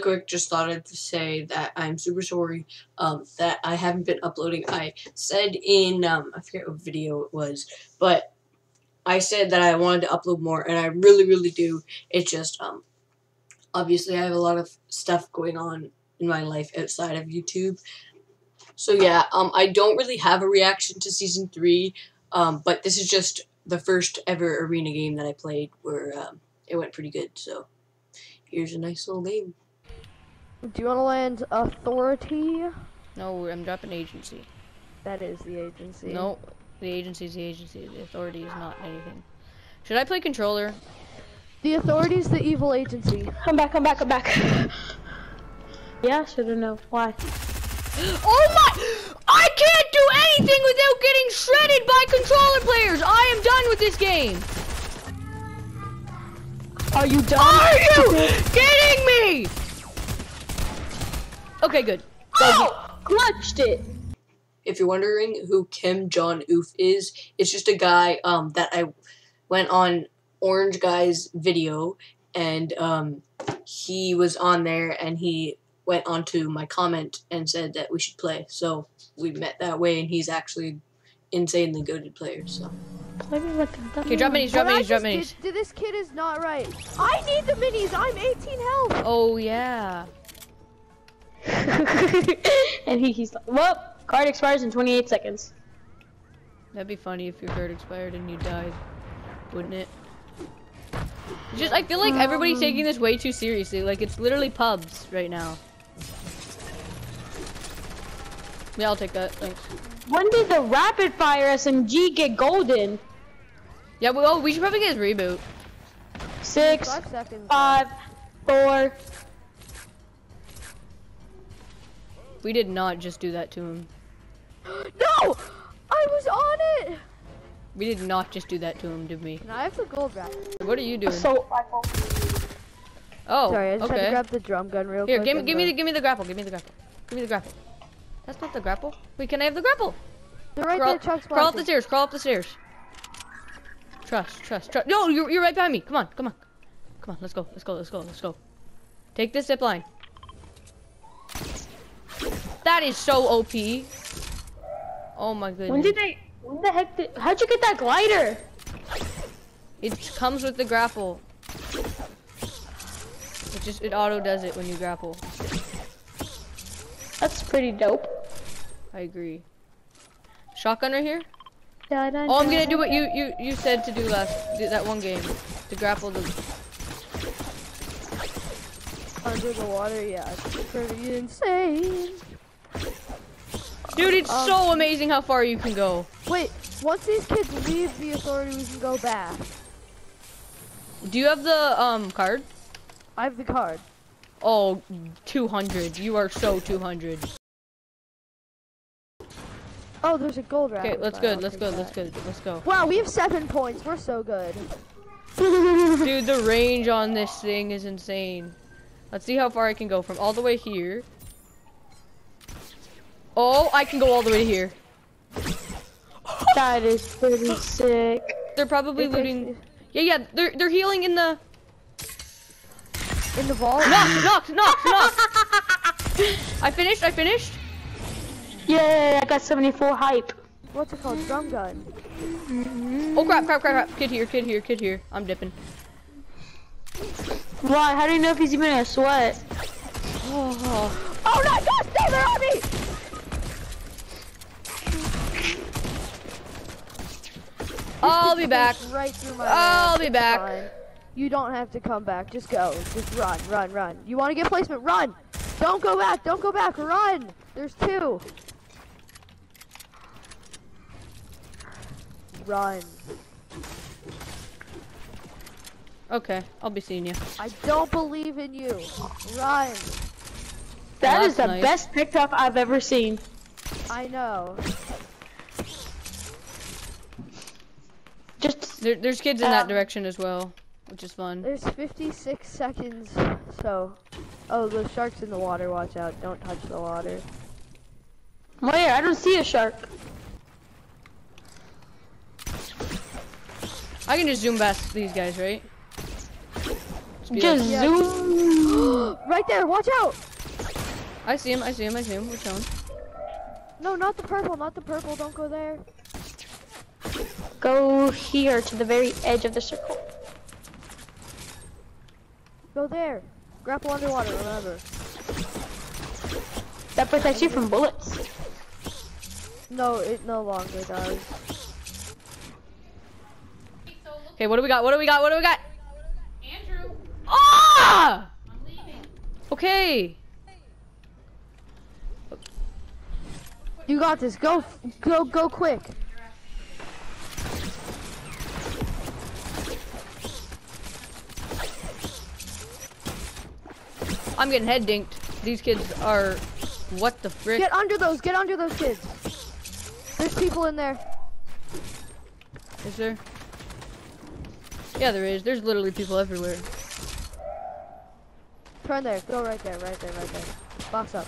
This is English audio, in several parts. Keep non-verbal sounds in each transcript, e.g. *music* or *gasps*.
really quick, just thought I'd say that I'm super sorry um, that I haven't been uploading. I said in, um, I forget what video it was, but I said that I wanted to upload more, and I really, really do. It's just, um, obviously, I have a lot of stuff going on in my life outside of YouTube. So yeah, um, I don't really have a reaction to season three, um, but this is just the first ever arena game that I played where um, it went pretty good. So here's a nice little game. Do you want to land authority? No, I'm dropping agency. That is the agency. No, the agency is the agency. The authority is not anything. Should I play controller? The authority is the evil agency. Come back, come back, come back. yeah, should've known. Why? *gasps* Oh my! I can't do anything without getting shredded by controller players! I am done with this game! Are you done? Are you *laughs* kidding me? Okay, good. Oh, clutched it. If you're wondering who Kim Jong Oof is, it's just a guy um, that I went on Orange Guy's video, and um, he was on there, and he went onto my comment and said that we should play. So we met that way, and he's actually insanely goaded player. So Play me like a Okay, drop minis, drop What I minis, drop just minis. did- This kid is not right. I need the minis. I'm 18 health. Oh yeah. *laughs* and he, he's like, well, card expires in 28 seconds. That'd be funny if your card expired and you died, wouldn't it? Just, I feel like everybody's um. taking this way too seriously. Like, it's literally pubs right now. Yeah, I'll take that. Thanks. When did the rapid fire SMG get golden? Yeah, well, oh, we should probably get his reboot. Six, Five seconds. five, four. We did not just do that to him. No! I was on it! We did not just do that to him, did we? And I have the gold back. What are you doing? Assault rifle. Oh, Sorry, I just had to okay. grab the drum gun real Here, quick. give me, give me, the- the, give me the grapple. Give me the grapple. Give me the grapple. That's not the grapple. Wait, can I have the grapple? They're right crawl, there, Chuck's crawl up the flashing. stairs. Crawl up the stairs. Trust, trust, trust. No, you're, you're right behind me. Come on, come on, come on. Let's go. Let's go. Let's go. Let's go. Take this zip line. That is so OP. Oh my goodness. When did I? When the heck did? How'd you get that glider? It comes with the grapple. It just it auto does it when you grapple. That's pretty dope. I agree. Shotgun right here. Dun, dun, Oh, I'm gonna do what you you you said to do last do that one game to grapple the. Under the water, yeah. It's pretty insane. Dude, it's Um, so amazing how far you can go. Wait, once these kids leave the authority, we can go back. Do you have the um card? I have the card. Oh, 200. You are so 200. Oh, there's a gold Okay, let's go. Let's go. Let's go. Let's go. Wow, we have seven points. We're so good. *laughs* *laughs* Dude, the range on this thing is insane. Let's see how far I can go from all the way here. Oh, I can go all the way to here. That is pretty sick. They're probably It takes- looting. Yeah, yeah. They're they're healing in the. In the vault. Knock, knock, knock, knock. I finished. I finished. Yeah, I got 74 hype. What's it called? Drum gun. Mm-hmm. Oh crap, crap, crap, crap. Kid here, kid here, kid here. I'm dipping. Why? How do you know if he's even in a sweat? Oh, *sighs* Oh no! Oh God, stay there on me! I'll be *laughs* back. Right through my. I'll legs. be It's back. fine. You don't have to come back. Just go. Just run, run, run. You want to get placement? Run! Don't go back. Don't go back. Run. There's two. Run. Okay, I'll be seeing you. I don't believe in you. Run. That that's is the nice. best pickup I've ever seen. I know. Just There, there's kids in that Um, direction as well, which is fun. There's 56 seconds. So. Oh, the shark's in the water. Watch out. Don't touch the water. where? I don't see a shark. I can just zoom past these guys, right? Just be Just like, zoom. *gasps* right there, watch out! I see him, I see him, I see him. We're chilling. No, not the purple, not the purple, don't go there. Go here to the very edge of the circle. Go there. Grapple underwater, remember. That protects you from bullets. No, it no longer does. Okay, what do we got? What do we got? What do we got? Andrew. Ah! I'm leaving. Okay. You got this. Go, go, go quick. I'm getting head dinked. These kids are. What the frick? Get under those. Get under those kids. There's people in there. Is there? Yeah, there is. There's literally people everywhere. Turn there. Go right there. Right there. Right there. Box up.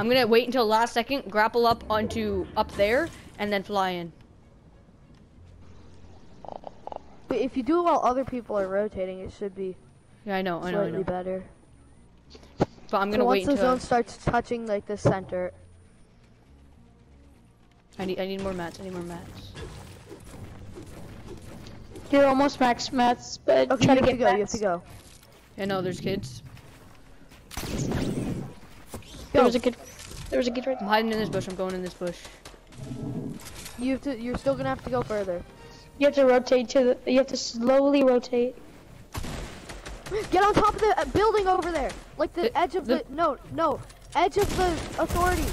I'm gonna wait until last second, grapple up onto up there, and then fly in. But if you do it while other people are rotating, it should be Yeah, I know, I know, I slightly know. better. But I'm gonna once wait the until zone starts touching like the center, I need I need more mats. I need more mats. You're almost max mats, but okay, try you to have get to go. You have to go. Yeah, no, there's kids. There Go. was a kid. There was a kid right I'm hiding in this bush. I'm going in this bush. You have to. You're still gonna have to go further. You have to rotate to the. You have to slowly rotate. *gasps* Get on top of the uh, building over there, like the, The- edge of the, the- no, no, edge of the authority.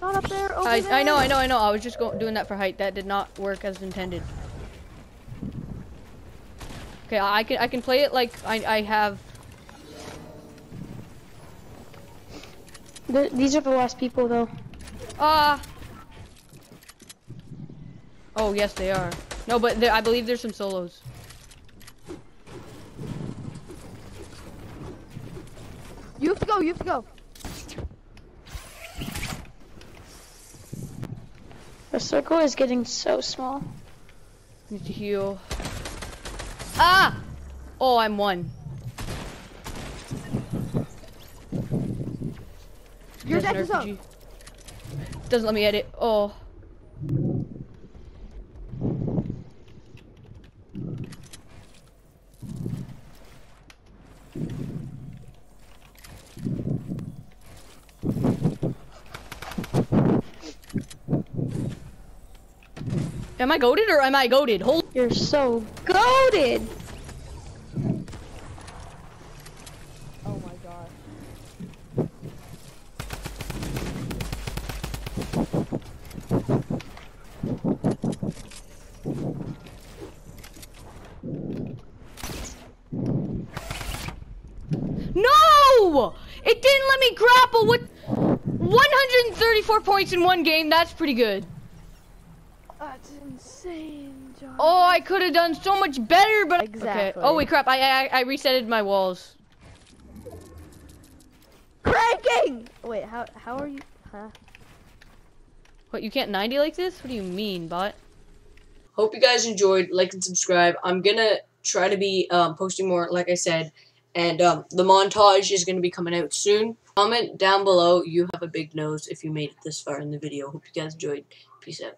Not up there. Over I there. I know, I know, I know. I was just go doing that for height. That did not work as intended. Okay, I can I can play it like I I have. The, these are the last people, though. Ah. oh yes, they are. No, but there, I believe there's some solos. You have to go. You have to go. The circle is getting so small. Need to heal. Ah! Oh, I'm one. You're There's dead an to zone. RPG. Doesn't let me edit. Oh. Am I goaded or am I goaded? Hold. You're so goaded. Oh my god. No! It didn't let me grapple 134 points in one game. That's pretty good. That's insane, John. Oh, I could have done so much better, but okay. Exactly. Oh wait, crap! I I, I resetted my walls. Cranking. Wait, how how are you? Huh? What? You can't 90 like this? What do you mean, bot? Hope you guys enjoyed. Like and subscribe. I'm gonna try to be um, posting more, like I said, and um, the montage is going to be coming out soon. Comment down below, you have a big nose if you made it this far in the video. Hope you guys enjoyed. Peace out.